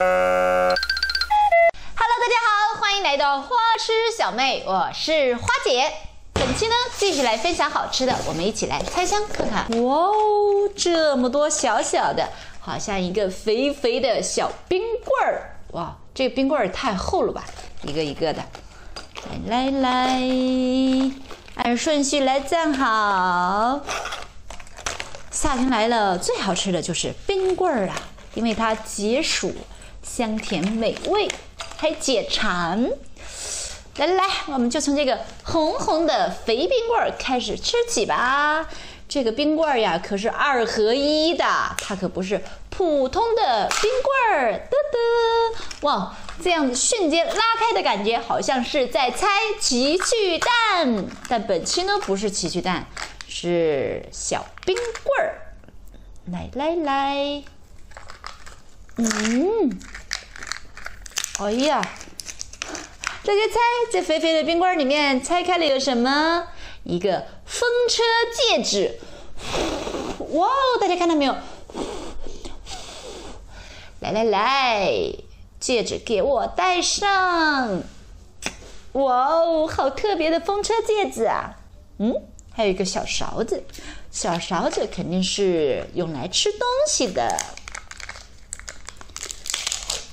Hello，大家好，欢迎来到花痴小妹，我是花姐。本期呢，继续来分享好吃的，我们一起来拆箱看看。哇哦，这么多小小的，好像一个肥肥的小冰棍儿。哇，这个冰棍儿太厚了吧，一个一个的。来来来，按顺序来站好。夏天来了，最好吃的就是冰棍儿啊，因为它解暑、香甜美味，还解馋。来来来，我们就从这个红红的肥冰棍儿开始吃起吧。这个冰棍儿呀，可是二合一的，它可不是普通的冰棍儿。嘚嘚，哇，这样子瞬间拉开的感觉，好像是在拆奇趣蛋。但本期呢，不是奇趣蛋，是小冰棍儿。来来来，嗯，哎呀。大家猜，这肥肥的冰棍里面拆开了有什么？一个风车戒指。哇哦，大家看到没有？来来来，戒指给我戴上。哇哦，好特别的风车戒指啊！嗯，还有一个小勺子，小勺子肯定是用来吃东西的。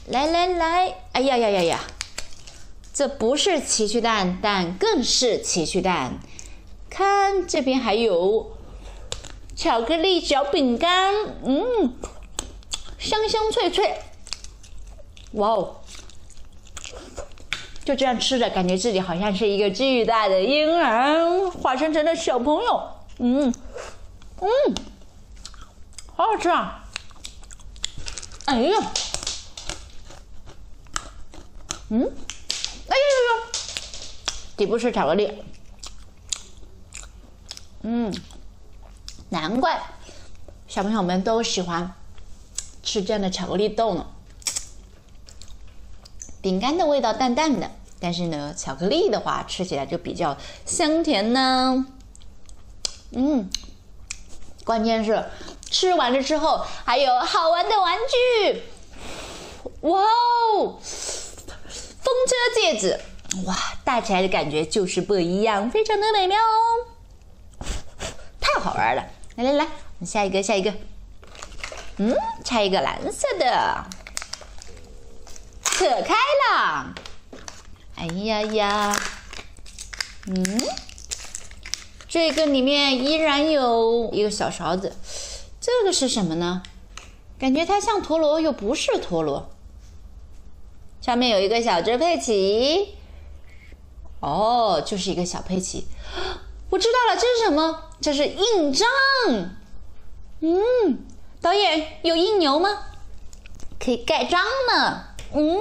来来来，哎呀呀呀呀！这不是奇趣蛋，但更是奇趣蛋。看这边还有巧克力小饼干，嗯，香香脆脆。哇哦！就这样吃着，感觉自己好像是一个巨大的婴儿化身成了小朋友。嗯嗯，好好吃啊！哎呀，嗯。哎呦呦呦！底部是巧克力，嗯，难怪小朋友们都喜欢吃这样的巧克力豆呢。饼干的味道淡淡的，但是呢，巧克力的话吃起来就比较香甜呢。嗯，关键是吃完了之后还有好玩的玩具。哇哦！风车戒指，哇，戴起来的感觉就是不一样，非常的美妙哦，太好玩了！来来来，我们下一个，下一个，嗯，拆一个蓝色的，扯开了，哎呀呀，嗯，这个里面依然有一个小勺子，这个是什么呢？感觉它像陀螺，又不是陀螺。上面有一个小猪佩奇，哦，就是一个小佩奇。我知道了，这是什么？这是印章。嗯，导演有印牛吗？可以盖章呢。嗯，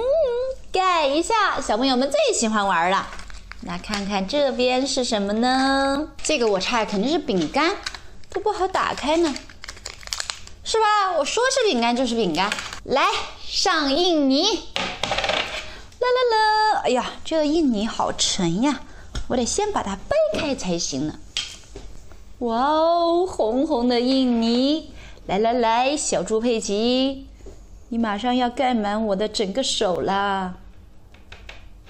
盖一下，小朋友们最喜欢玩了。那看看这边是什么呢？这个我猜肯定是饼干，都不好打开呢，是吧？我说是饼干就是饼干。来，上印泥。啦啦啦！哎呀，这个印泥好沉呀，我得先把它掰开才行呢。哇哦，红红的印泥！来来来，小猪佩奇，你马上要盖满我的整个手啦！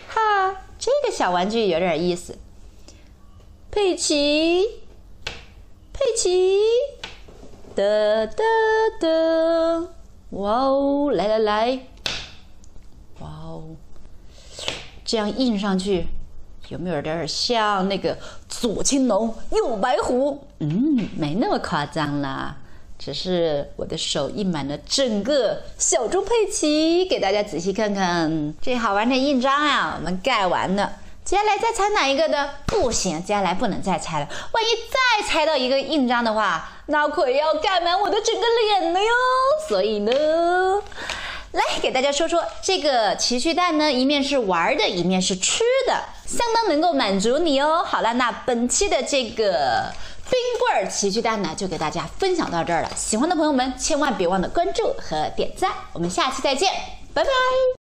哈，这个小玩具有点意思。佩奇，佩奇，哒哒哒！哇哦，来来来！哇哦！这样印上去，有没有点像那个左青龙右白虎？嗯，没那么夸张啦，只是我的手印满了整个小猪佩奇，给大家仔细看看这好玩的印章啊！我们盖完了，接下来再猜哪一个呢？不行，接下来不能再猜了，万一再猜到一个印章的话，那可要盖满我的整个脸了哟！所以呢。来给大家说说这个奇趣蛋呢，一面是玩的，一面是吃的，相当能够满足你哦。好了，那本期的这个冰棍儿奇趣蛋呢，就给大家分享到这儿了。喜欢的朋友们千万别忘了关注和点赞，我们下期再见，拜拜。